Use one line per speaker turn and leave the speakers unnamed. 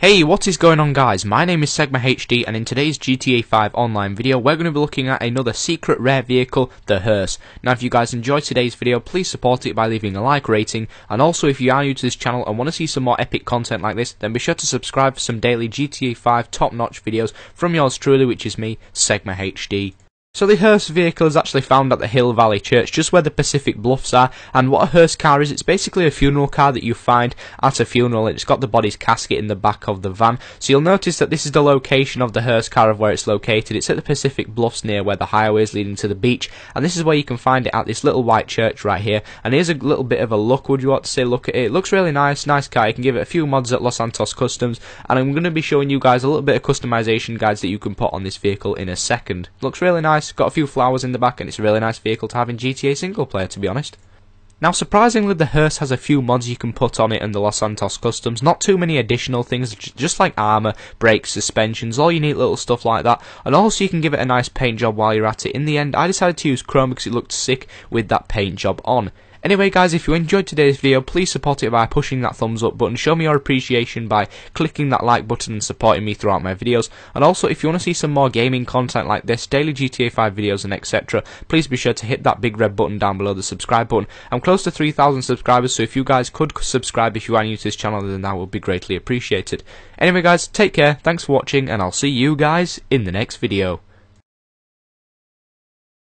Hey, what is going on guys? My name is Segma HD and in today's GTA 5 online video we're going to be looking at another secret rare vehicle, the Hearse. Now if you guys enjoyed today's video, please support it by leaving a like rating and also if you are new to this channel and want to see some more epic content like this, then be sure to subscribe for some daily GTA 5 top notch videos from yours truly which is me, Segma HD. So the hearse vehicle is actually found at the Hill Valley Church, just where the Pacific Bluffs are. And what a hearse car is, it's basically a funeral car that you find at a funeral. It's got the body's casket in the back of the van. So you'll notice that this is the location of the hearse car of where it's located. It's at the Pacific Bluffs near where the highway is leading to the beach. And this is where you can find it at this little white church right here. And here's a little bit of a look, would you want to say, look at it. It looks really nice, nice car. You can give it a few mods at Los Santos Customs. And I'm going to be showing you guys a little bit of customization guides that you can put on this vehicle in a second. Looks really nice nice, got a few flowers in the back, and it's a really nice vehicle to have in GTA single player, to be honest. Now, surprisingly, the hearse has a few mods you can put on it and the Los Santos Customs. Not too many additional things, just like armor, brakes, suspensions, all you need little stuff like that. And also, you can give it a nice paint job while you're at it. In the end, I decided to use chrome because it looked sick with that paint job on. Anyway guys, if you enjoyed today's video, please support it by pushing that thumbs up button, show me your appreciation by clicking that like button and supporting me throughout my videos, and also if you want to see some more gaming content like this, daily GTA 5 videos and etc, please be sure to hit that big red button down below the subscribe button. I'm close to 3,000 subscribers, so if you guys could subscribe if you are new to this channel, then that would be greatly appreciated. Anyway guys, take care, thanks for watching, and I'll see you guys in the next video.